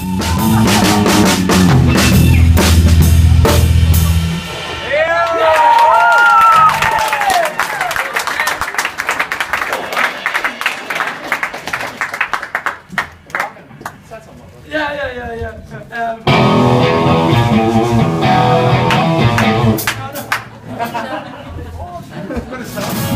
Yeah, yeah, yeah, yeah. Um,